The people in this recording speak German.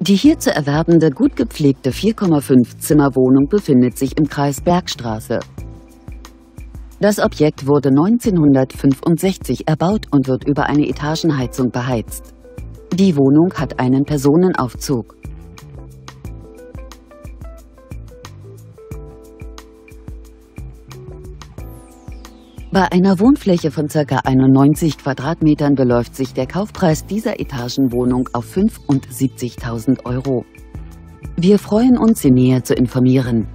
Die hier zu erwerbende gut gepflegte 4,5 Zimmer Wohnung befindet sich im Kreis Bergstraße. Das Objekt wurde 1965 erbaut und wird über eine Etagenheizung beheizt. Die Wohnung hat einen Personenaufzug. Bei einer Wohnfläche von ca. 91 Quadratmetern beläuft sich der Kaufpreis dieser Etagenwohnung auf 75.000 Euro. Wir freuen uns, Sie näher zu informieren.